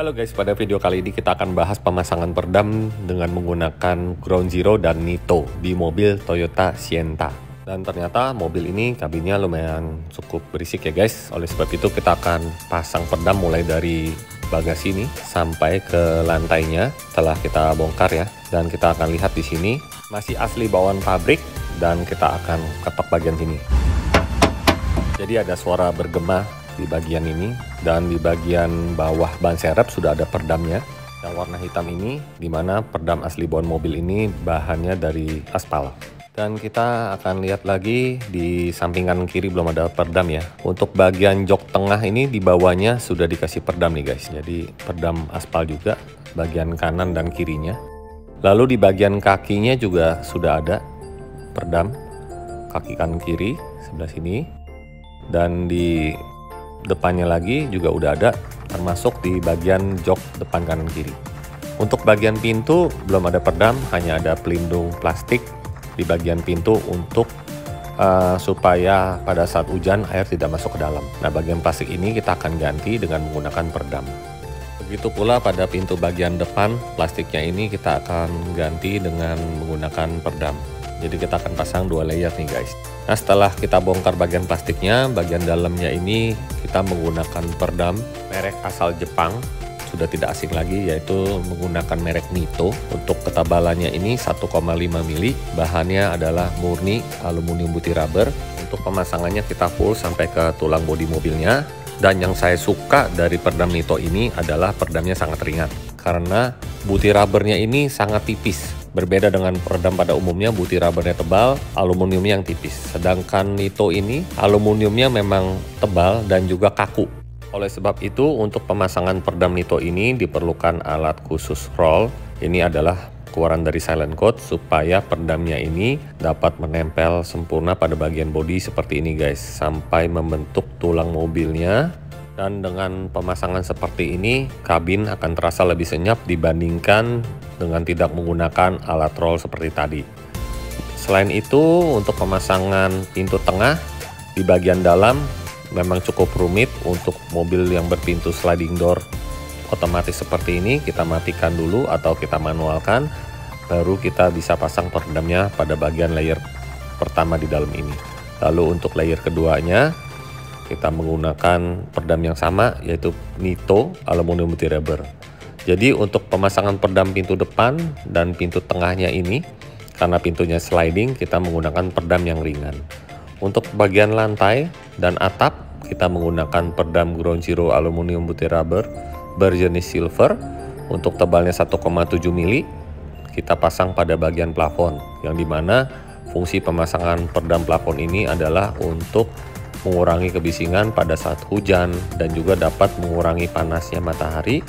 Halo guys, pada video kali ini kita akan bahas pemasangan perdam dengan menggunakan Ground Zero dan Nito di mobil Toyota Sienta. Dan ternyata mobil ini kabinnya lumayan cukup berisik ya guys. Oleh sebab itu kita akan pasang perdam mulai dari bagasi ini sampai ke lantainya setelah kita bongkar ya. Dan kita akan lihat di sini masih asli bawaan pabrik dan kita akan ketok bagian sini. Jadi ada suara bergema di bagian ini. Dan di bagian bawah ban serep sudah ada perdamnya yang warna hitam ini di mana perdam asli bawaan mobil ini bahannya dari aspal. Dan kita akan lihat lagi di samping kanan kiri belum ada perdam ya. Untuk bagian jok tengah ini di bawahnya sudah dikasih perdam nih guys. Jadi perdam aspal juga bagian kanan dan kirinya. Lalu di bagian kakinya juga sudah ada perdam. Kaki kanan kiri sebelah sini. Dan di depannya lagi juga udah ada termasuk di bagian jok depan kanan kiri. Untuk bagian pintu belum ada perdam, hanya ada pelindung plastik di bagian pintu untuk uh, supaya pada saat hujan air tidak masuk ke dalam. Nah, bagian plastik ini kita akan ganti dengan menggunakan perdam. Begitu pula pada pintu bagian depan, plastiknya ini kita akan ganti dengan menggunakan perdam. Jadi kita akan pasang dua layer nih guys. Nah setelah kita bongkar bagian plastiknya, bagian dalamnya ini kita menggunakan perdam merek asal Jepang. Sudah tidak asing lagi yaitu menggunakan merek Nito. Untuk ketebalannya ini 1,5 mili. Bahannya adalah murni aluminium putih rubber. Untuk pemasangannya kita full sampai ke tulang bodi mobilnya. Dan yang saya suka dari perdam Nito ini adalah perdamnya sangat ringan. Karena butir rubbernya ini sangat tipis Berbeda dengan peredam pada umumnya, butir rubbernya tebal, aluminiumnya yang tipis. Sedangkan Nito ini, aluminiumnya memang tebal dan juga kaku. Oleh sebab itu, untuk pemasangan peredam Nito ini diperlukan alat khusus roll. Ini adalah keluaran dari silent coat supaya peredamnya ini dapat menempel sempurna pada bagian bodi seperti ini guys sampai membentuk tulang mobilnya dan dengan pemasangan seperti ini kabin akan terasa lebih senyap dibandingkan dengan tidak menggunakan alat roll seperti tadi. Selain itu, untuk pemasangan pintu tengah di bagian dalam memang cukup rumit untuk mobil yang berpintu sliding door. Otomatis seperti ini kita matikan dulu atau kita manualkan baru kita bisa pasang peredamnya pada bagian layer pertama di dalam ini. Lalu untuk layer keduanya kita menggunakan peredam yang sama yaitu Nito aluminium multi rubber jadi untuk pemasangan perdam pintu depan dan pintu tengahnya ini, karena pintunya sliding, kita menggunakan perdam yang ringan. Untuk bagian lantai dan atap, kita menggunakan perdam Ground Zero aluminium putih rubber berjenis silver. Untuk tebalnya 1,7 mili, kita pasang pada bagian plafon, yang di mana fungsi pemasangan perdam plafon ini adalah untuk mengurangi kebisingan pada saat hujan dan juga dapat mengurangi panasnya matahari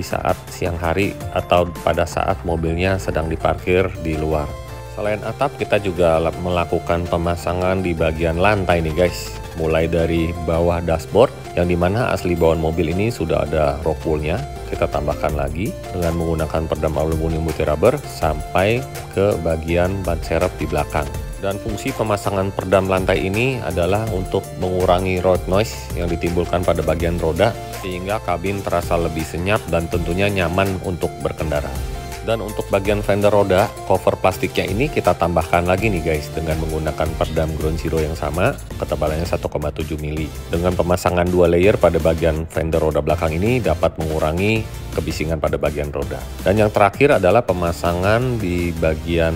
di saat siang hari atau pada saat mobilnya sedang diparkir di luar. Selain atap, kita juga melakukan pemasangan di bagian lantai nih guys. Mulai dari bawah dashboard, yang di mana asli bawaan mobil ini sudah ada rock woolnya. Kita tambahkan lagi dengan menggunakan perdam aluminium putih rubber sampai ke bagian ban serep di belakang. Dan fungsi pemasangan perdam lantai ini adalah untuk mengurangi road noise yang ditimbulkan pada bagian roda sehingga kabin terasa lebih senyap dan tentunya nyaman untuk berkendara. Dan untuk bagian fender roda, cover plastiknya ini kita tambahkan lagi nih guys dengan menggunakan perdam ground zero yang sama, ketebalannya 1,7 mili. Dengan pemasangan dua layer pada bagian fender roda belakang ini dapat mengurangi kebisingan pada bagian roda. Dan yang terakhir adalah pemasangan di bagian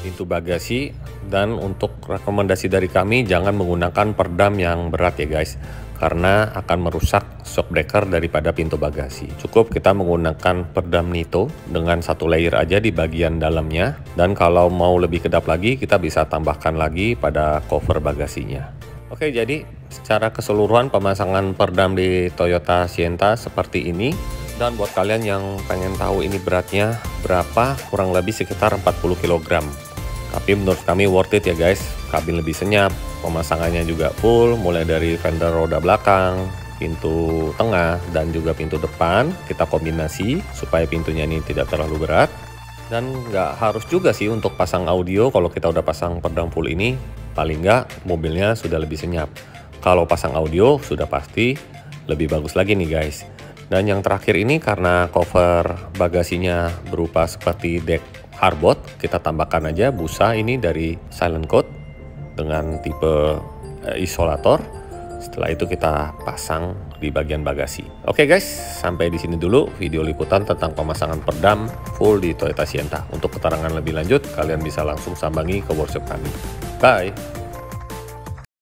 pintu bagasi dan untuk rekomendasi dari kami jangan menggunakan perdam yang berat ya guys karena akan merusak shock breaker daripada pintu bagasi. Cukup kita menggunakan perdam Nito dengan satu layer aja di bagian dalamnya dan kalau mau lebih kedap lagi kita bisa tambahkan lagi pada cover bagasinya. Oke jadi secara keseluruhan pemasangan perdam di Toyota Sienta seperti ini dan buat kalian yang pengen tahu ini beratnya berapa kurang lebih sekitar 40 kg tapi menurut kami worth it ya guys, kabin lebih senyap, pemasangannya juga full, mulai dari fender roda belakang, pintu tengah, dan juga pintu depan. Kita kombinasi supaya pintunya ini tidak terlalu berat. Dan nggak harus juga sih untuk pasang audio kalau kita udah pasang pedang full ini, paling nggak mobilnya sudah lebih senyap. Kalau pasang audio sudah pasti lebih bagus lagi nih guys. Dan yang terakhir ini karena cover bagasinya berupa seperti deck hardboard, kita tambahkan aja busa ini dari Silent Coat dengan tipe eh, isolator. Setelah itu kita pasang di bagian bagasi. Oke guys, sampai di sini dulu video liputan tentang pemasangan perdam full di Toyota Sienta. Untuk keterangan lebih lanjut, kalian bisa langsung sambangi ke workshop kami. Bye!